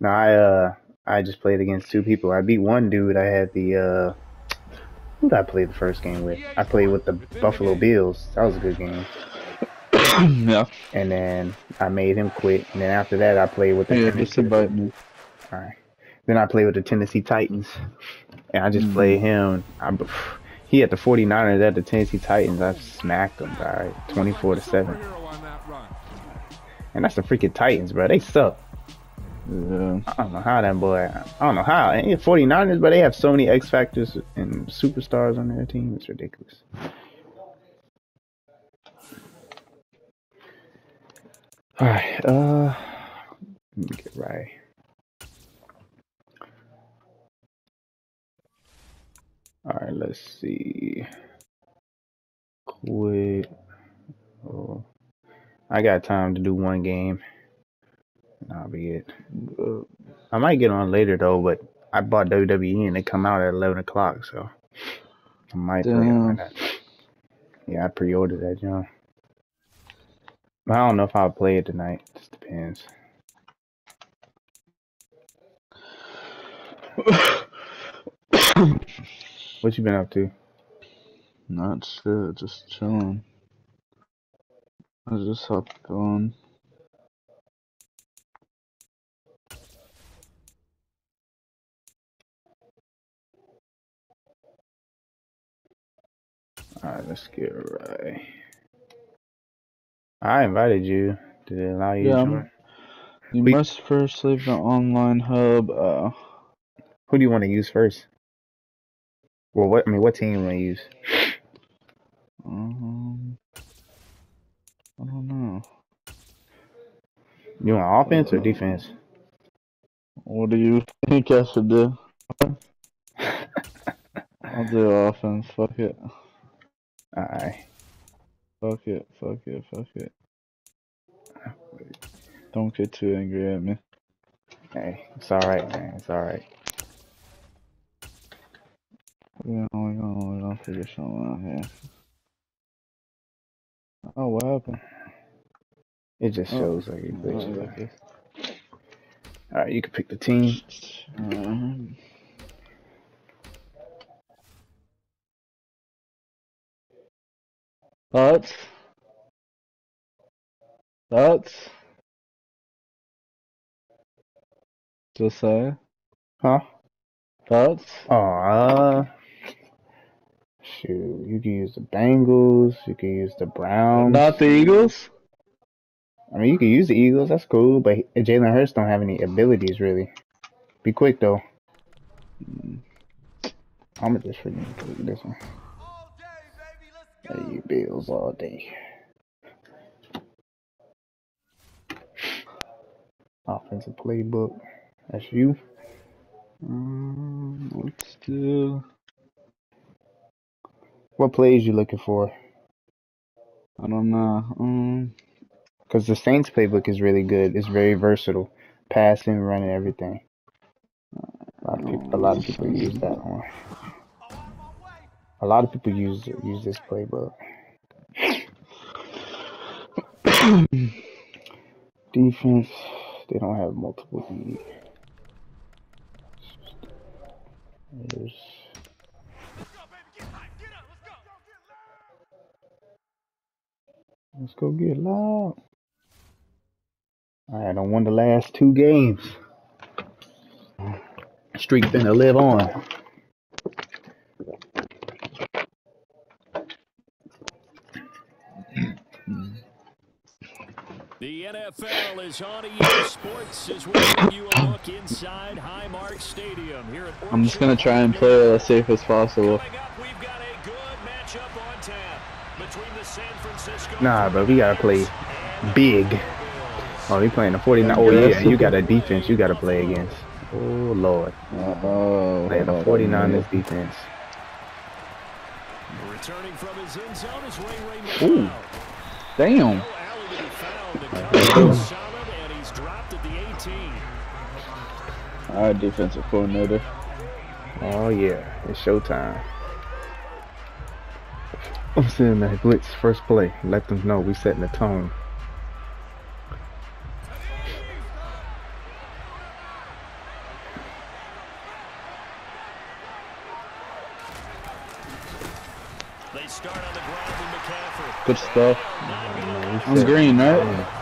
No, I uh I just played against two people. I beat one dude. I had the uh who did I play the first game with? I played with the Buffalo Bills. That was a good game. yeah. And then I made him quit. And then after that I played with the Yeah, just invite me. Alright. Then I played with the Tennessee Titans. And I just Mhm. played him. I, he had the 49ers at the Tennessee Titans. I smacked him, alright. 24 to 7. And that's the freaking Titans, bro. They suck. Yeah. I don't know how that boy. I don't know how. And 49ers, but they have so many X factors and superstars on their team. It's ridiculous. All right. Uh, let me get right. All right. Let's see. Quit. Oh, I got time to do one game. I'll be it. Uh, I might get on later though, but I bought WWE and they come out at eleven o'clock, so I might play on that. Yeah, I pre-ordered that, John. But I don't know if I'll play it tonight. It Just depends. What you been up to? Not shit, just chilling. I just hopped on. All right, let's get right. I invited you. Did it allow you Yeah, to join? You We- must first leave the online hub. Uh, Who do you want to use first? Well, what I mean, what team you want to use? um, I don't know. You want offense or defense? What do you think I should do? I'll do offense. Fuck it. Alright. Fuck it. Fuck it. Fuck it. Don't get too angry at me. Hey, it's alright, man. It's alright. We're gonna, we're gonna, we're gonna figure something out here. Oh, what happened? It just Oh. shows like it Oh, yeah. like this. Alright, you can pick the team. Um, Thoughts? Thoughts? Just say. Huh? Thoughts? Oh, uh, shoot. You can use the Bengals. You can use the Browns. Not the Eagles? I mean, you can use the Eagles. That's cool, but Jalen Hurts don't have any abilities really. Be quick though. I'm gonna just freaking this one. Hey, you Bills all day. Offensive playbook. That's you. Um, let's do. What plays you looking for? I don't know. Um, Because the Saints playbook is really good. It's very versatile, passing, running, everything. A lot of people, a lot of people use that one. A lot of people use use this playbook. Defense, they don't have multiple D. Let's go get loud. Alright, I won the last two games. Streak finna live on. The NFL is on EA Sports as we give you a look inside Highmark Stadium here at I'm just gonna try and play as safe as possible. Coming up, we've got a good matchup on tap between the San Francisco Nah, but we gotta play big. Oh, we playing the 49. Oh, yeah, you got a defense you gotta play against. Oh, Lord. Oh, Playing a 49ers defense. Returning from his end zone is Ray Ray Ooh. Damn. Our defensive coordinator. Oh yeah, it's showtime. I'm seeing that blitz first play. Let them know we setting the tone. Good stuff. I'm oh, green, right? Yeah.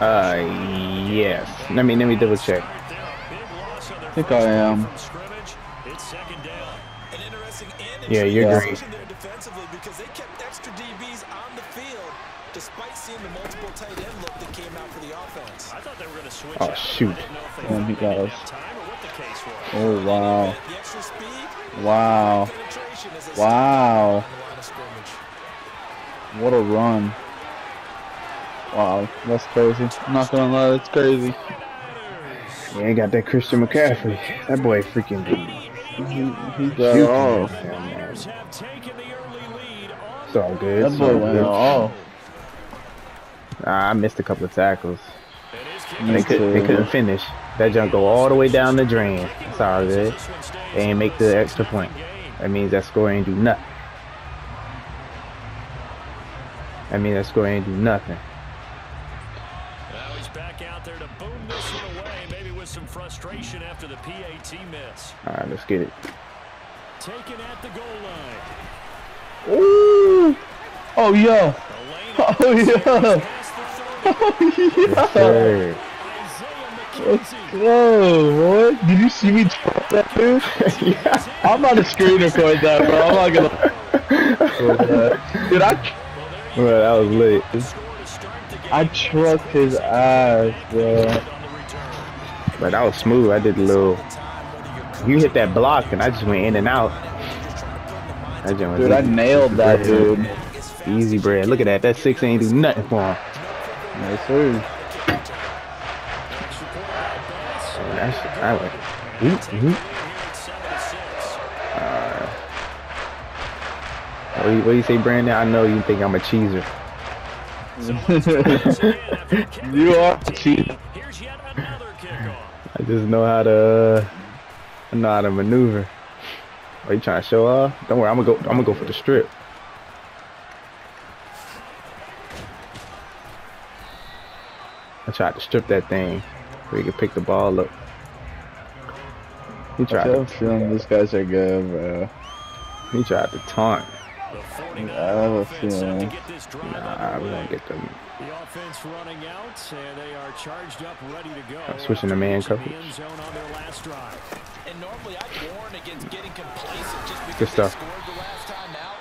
Uh, yes. Let me let me double check. Big loss on their I think I am. scrimmage. It's second down. An interesting and Yeah, you're Yeah. green. position there defensively because they kept extra DBs on the field despite seeing the multiple tight end look that came out for the offense. I thought they were going to switch Oh, shoot. I didn't know if they Yeah, thought he they got us. have time or what the case was. Oh wow. The extra Wow. penetration as they Wow. on the line of scrimmage. What a run. Wow, that's crazy. I'm not gonna lie, that's crazy. You ain't got that Christian McCaffrey. That boy freaking He, he got Shoot. off. Yeah, man. Bears have taken the early lead on It's all good. That boy all went good. off. Nah, I missed a couple of tackles. It is kicked Me They, could, couldn't finish. That junk go all the way down the drain. It's all good. They ain't make the extra point. That means that score ain't do nothing. That means that score ain't do nothing. Now he's back out there to boom this one away, maybe with some frustration after the PAT miss. All right, let's get it. Taken at the goal line. Ooh. Oh yeah. Oh yeah. past the 30. Oh yeah. sir. Let's go, boy. Did you see me drop that dude? yeah. I'm about to screen record that, bro. I'm not gonna. record that. Dude, I Well, that was lit. I trucked his ass, bro. On the return. But that was smooth. I did a little. You hit that block, and I just went in and out. That Dude, I nailed that dude. Easy bread. Look at that. That six ain't do nothing for him. Yes, sir. Oh, that's I like. Oop, oop. What do, you, what do you say, Brandon? I know you think I'm a cheeser. you are cheating. Here's yet another kickoff. I just know how to. I know how to maneuver. Are you trying to show off? Don't worry. I'm gonna go. I'm gonna go for the strip. I tried to strip that thing so you could pick the ball up. He tried. have a To, feeling these guys are good, bro. he tried to taunt. The 49 I have a offense set to feeling. get this drive Nah, we underway. gonna get them. The offense running out, and they are charged up, ready to go. I'm switching to man coverage. zone on their last drive. And normally I'd warn against getting complacent just because Good they stuff. scored the last time out.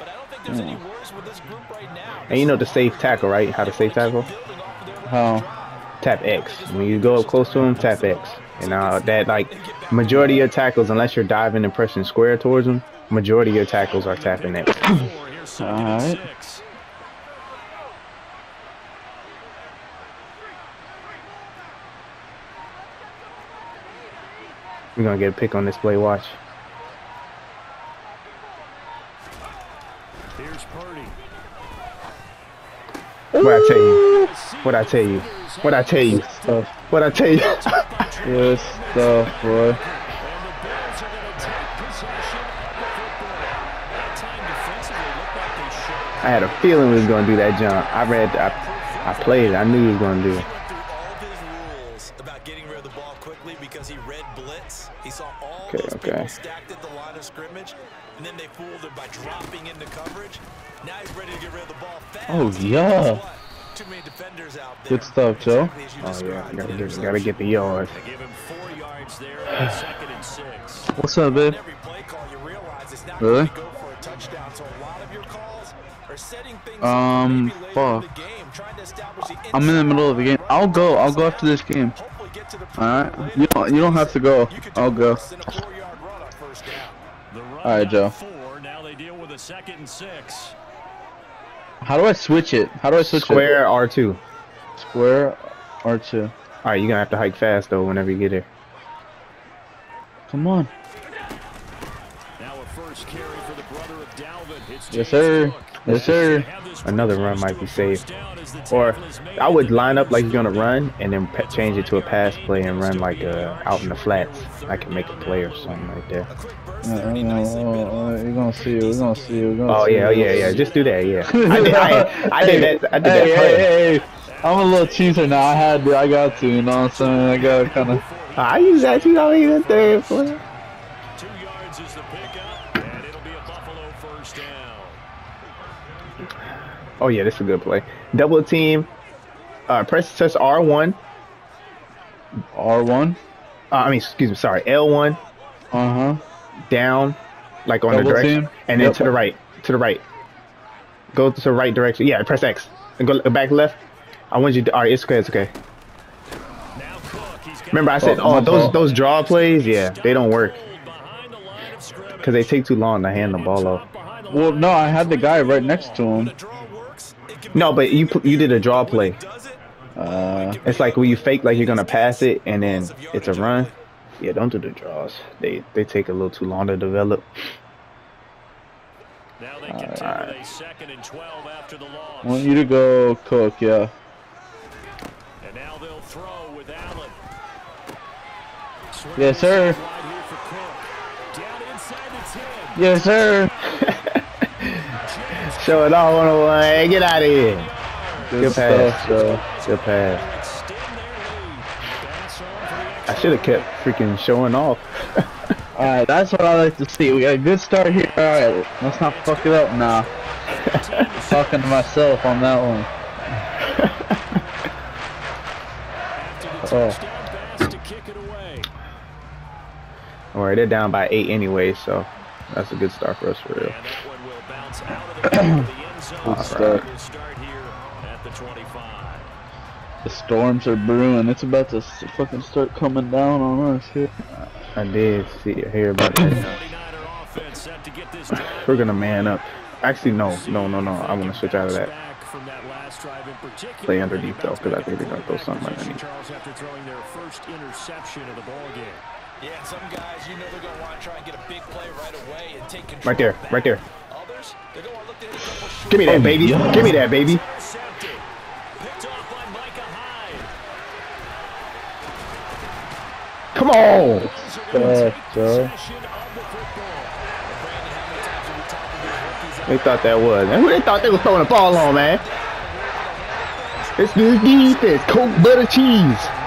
But I don't think there's any worries with this group right now. And you know the safe tackle, right? How to safe tackle? Building off of their last How? Tap X. When you go up close to him, tap X. And uh, that like majority of tackles, unless you're diving and pressing square towards them, majority of your tackles are tapping X. Four, here's second and Alright. We're gonna get a pick on this play. Watch. Here's Purdy. What I tell you? What I tell you? What I tell you? What I tell you? Good stuff, boy. And the Bills are going to take possession of the football. That time defensively looked like they should. I had a feeling we was gonna do that jump. I read. I, I played. it. I knew he was gonna do He it. went through all of his rules about getting rid of the ball quickly because he read blitz. He saw all Okay, those okay. people stacked at the line of scrimmage, and then they fooled him by dropping into coverage. Now he's ready to get rid of the ball fast. Oh, yeah. Too many defenders out there. Good stuff, Joe. Exactly Oh yeah, oh, gotta An get, gotta get the yards. They give him four yards there on second and six. What's up, babe? In Um, up for maybe later in fuck. the game, trying to establish the I'm in the middle of the game. I'll go. I'll go after this game. Hopefully get to the All right. You don't. You don't have to go. You could do I'll go. worse than a four-yard run on first down. The run All right, Joe. Four. Now they deal with a second and six. How do I switch it? How do I switch Square R two. Square R2. All right, you're gonna have to hike fast though whenever you get there. Come on. Now a first carry for the brother of Dalvin. It's Yes, sir. Cook. Yes, sir. They have this Another run might be safe. first down as the Or tackle is made I would line up like near you're gonna run and then change it to a pass play and run like uh, out in the flats. I can make a play or something right there. Burst Uh, there, and he nicely bit off. We're gonna see. We're gonna see. We're gonna Oh see. yeah, oh yeah, yeah. Just do that. Yeah. I did. I, I did that. I did hey, that play. Hey, hey. I'm a little cheater now. I had to. I got to. You know what I'm saying? I got kind of. I use that. You know, even third play. Two yards is the pickup, and it'll be a Buffalo first down. Oh yeah, this is a good play. Double team. Uh, press press R one. R1. Uh, I mean, excuse me. Sorry, L one Uh huh. down, like on Double the direction, team? and then Yep. to the right, to the right. Go to the right direction. Yeah, press X and go back left. I want you to. All right, it's okay. It's okay. Now Cook, he's got Remember, I said, Oh, oh, those those draw plays, yeah, they don't work behind the line of scrimmage. because they take too long to hand the ball off. Well, no, I had the guy right next to him. a draw works, it can be No, but you you did a draw play. Uh, It's like when you fake like you're gonna pass it and then it's a run. Yeah, don't do the draws. They they take a little too long to develop. Now they contend with a second and 12 after the loss. I want you to go cook, yeah. And now they'll throw with Allen. Swing Yes, sir. wide here for Cook. Down inside the 10. Yes, sir. Show it off on the one. Get out of here. Good, Good pass. Joe. Good pass. Extend their lead. Pass on for the I should have kept freaking showing off. Alright, that's what I like to see. We got a good start here. Alright, let's not fuck it up now. Talking to myself on that one. Oh. touchdown pass to kick it away. All right, they're down by eight anyway, so that's a good start for us for real. And that one will bounce out of the back of the end zone. Good start. We'll start here at the storms are brewing. It's about to fucking start coming down on us here. I did see hear about that. 49er offense set to get this drive We're gonna man up. Actually, no, no, no, no. I want to switch out of that. From that last drive in particular. Play underneath though, because I think they're gonna throw something underneath. Charles after throwing their first interception of the ball game. Yeah, some guys, you know they're going to want to try and get a big play right away and take control. Right there, right there. Give me that, baby. yeah. Give me that, baby. Intercepted. Picked off by Micah Hyde. Come on. Bills are gonna Good, take Joe. possession of the football. Brandon, how many times have we talked to these rookies They thought that was. Man, who they thought they was throwing the ball on, man? It's this defense. Coke butter cheese.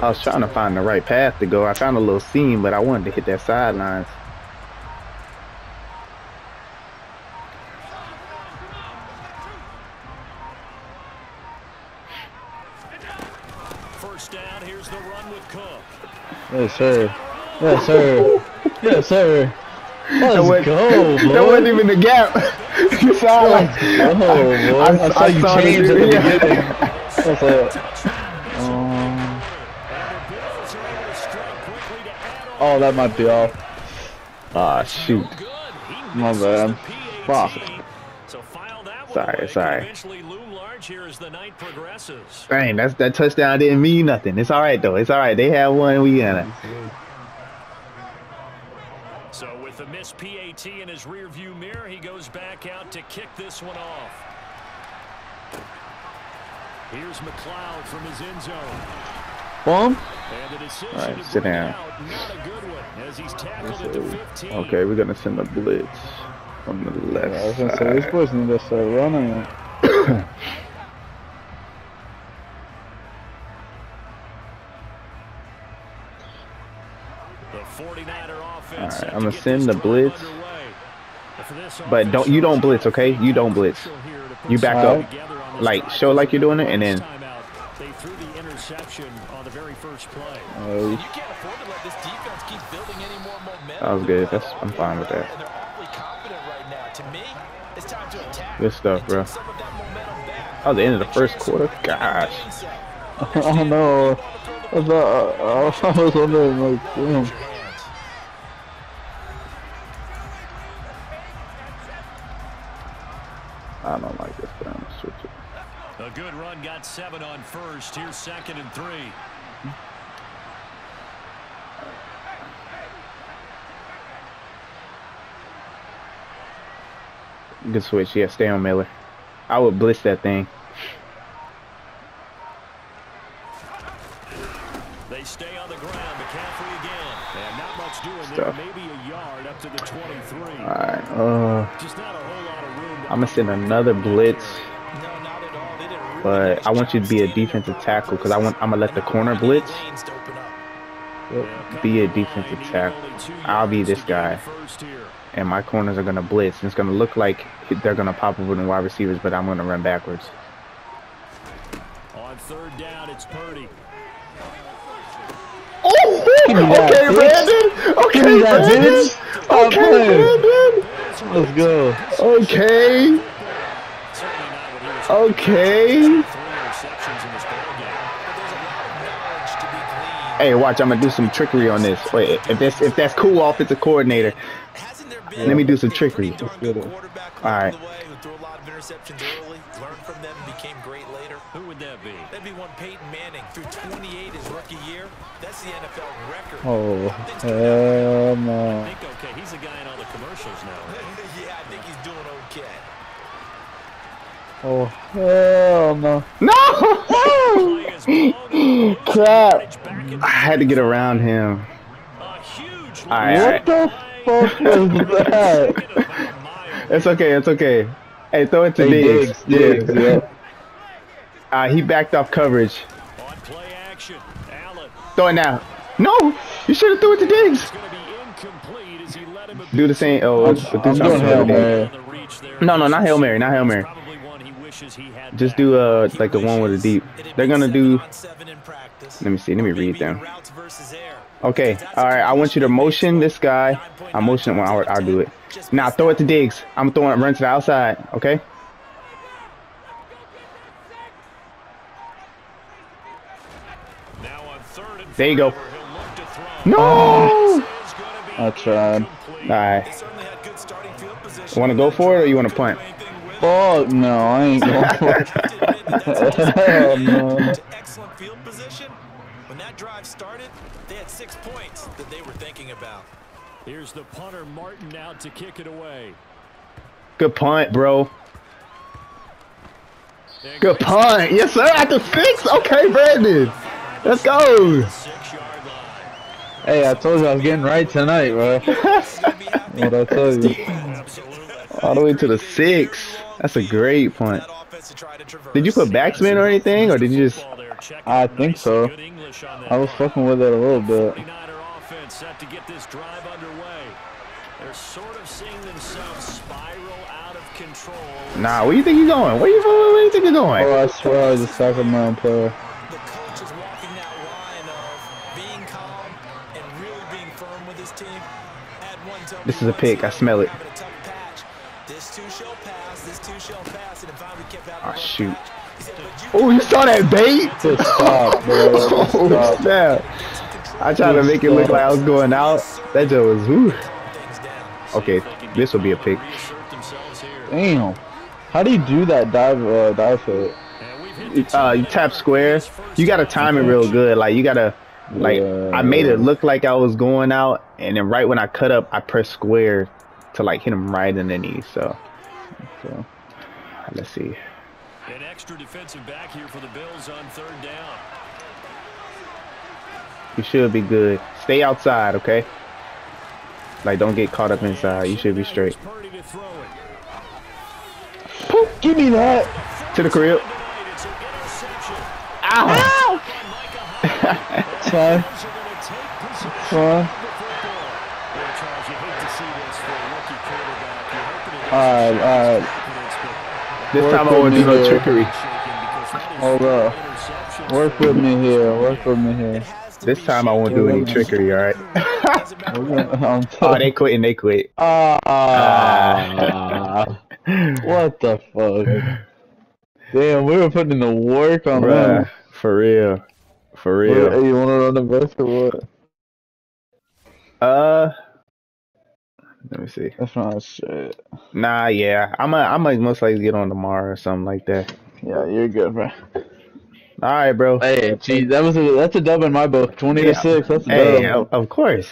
I was trying to find the right path to go. I found a little seam, but I wanted to hit that sidelines. First down, here's the run with Cook. Yes, sir. Yes, sir. Yes, sir. Let's wasn't- go, boy. That wasn't even the gap. you saw like, Oh, boy. I, I- saw I you saw the change at the beginning. I was like, um, And the Bills are able to strike quickly to add on. Oh, that might be off. Ah, shoot. Good. He My misses bad. Fuck. So file that one Sorry, sorry. Eventually loom here as the night progresses. Dang, that's that touchdown didn't mean nothing. It's all right though. It's all right. They have one. We gonna. So with the missed PAT in his rearview mirror, he goes back out to kick this one off. Here's McCloud from his end zone. Boom. And the decision All right, sit down. out, not a good one, as he's tackled at the 15. Okay, we're gonna send a blitz on the left I was gonna say, these side. boys need to start running it. The 49er offense All right, set I'm to gonna send the blitz. underway. And for this But don't you don't blitz, okay? You don't blitz. You back up. Like, show like you're doing it, and then- They threw the interception on the very first play. Oh, You can't afford to let this defense keep building any more momentum. That was good. That's I'm fine with that. And they're awfully confident right now. To me, it's time to attack. Good stuff, bro. take some that momentum back. Oh, the end of the first quarter. Gosh. gain some. I know. I, thought, I was wondering, like, damn. Got seven on first. Here's second and three. Good switch. Yeah, stay on Miller. I would blitz that thing. They stay on the ground. McCaffrey again. And not much doing Stuff. there. Maybe a yard up to the 23. All right. Uh, Just not a whole lot of room. I'm gonna send another blitz, but I want you to be a defensive tackle because I want I'm gonna let the corner blitz, Lanes to open up. be a defensive tackle. I'll be this guy. And my corners are gonna blitz. And it's gonna look like they're gonna pop over the wide receivers, but I'm gonna run backwards. On third down, it's Purdy. Oh, Give okay, bitch. Brandon. Okay, Give Brandon. Okay. Brandon. Let's go. Okay, gleaned. Hey, watch. I'm gonna do some trickery on this. Wait, if that's if that's cool, offensive coordinator. Hasn't Let me do some trickery. pretty darn good quarterback All along right. the way who threw a lot of interceptions early, learned from them, became great later? Who would that be? That'd be one Peyton Manning threw 28 his rookie year. That's the NFL record. Oh, hell no. I think, okay, he's the guy in all the commercials now. right? yeah, I think he's doing okay. Oh, hell no. No! Is. Crap! I had to get around him. a huge All right, What right. the fuck was that? lead about a mile. It's okay. It's okay. Hey, throw it to Hey, Diggs. Diggs, Diggs, yeah. Uh, he backed off coverage. On play action, Allen Throw it now. No, you should have threw it to Diggs. is going to be incomplete as he let him Do the same. Oh, I'm- I'm doing Hail. Mary. on the reach there. No, no, not Hail Mary, not Hail Mary. Just do uh He like the one with the deep. They're gonna do. on seven in practice. Let me see. Let me read them. routes versus air. Okay. All right. I want you to motion this guy. I motion him. I'll, I'll do it. Now throw it to Diggs. I'm throwing it run to the outside. Okay. Now on third and There you go. forever, he'll look to throw. No. It's gonna I tried. incomplete. All right. They certainly had good starting field position. Want to go for it or you want to punt? Fuck no, I ain't going for it. Hell no. Excellent field position. When that drive started, they had six points that they were thinking about. Here's the punter Martin out to kick it away. Good punt, bro. Good great punt. Yes, sir. At the six. Okay, Brandon. Let's go. Hey, I told you I was getting right tonight, bro. What I told you? All the way to the six. That's a great punt. That offense to try to traverse. Did you put backspin or anything, or did you just? Ball there, checking I think so. Good English on that I was fucking with it a little bit. set to get this drive underway. They're sort of seeing themselves spiral out of control. Nah. Where you think you're going? Where you? Where you think you're going? Oh, I swear I was just talking my own player. The coach is walking that line of being calm and really being firm with his team. Add one This is a pick. I smell it. Oh shoot. patch. He said, but you Oh, you saw that bait? Stop, bro. Oh snap! I tried to make it look like I was going out. That joke was woo. Okay, this will be a pick. Reassert themselves here. Damn. How do you do that dive uh, dive hit? And we've hit the Uh, you tap square. You gotta time it real good. Like you gotta, like Yeah, I made it look like I was going out, and then right when I cut up, I pressed square to like hit him right in the knee. So So, let's see. An extra defensive back here for the Bills on third down. You should be good. Stay outside, okay? Like don't get caught up inside. You should be straight. Purdy to throw it. Poop, give me that. to the crib. Tonight, it's an. Ow! It's fine. Bills are gonna take possession Fine. of the football. Boy, Charles, you hate to see this for a rookie quarterback. You're hoping it Alright, doesn't alright. This Work time I with won't do no trickery. Hold up. Work with me here. Work with me here. This time I won't do any trickery. All right. I'm oh, they quit and They quit. Ah. what the fuck? Damn, we were putting in the work on Bruh, that. for real, for Hey, real. you want to run the bus or what? Uh, let me see. That's not shit. Nah, yeah, I'm a, I might most likely get on tomorrow or something like that. Yeah, you're good, bro. All right, bro. Hey, geez, that was a that's a dub in my book. Twenty Yeah. to six. That's a Hey, dub. of, of course.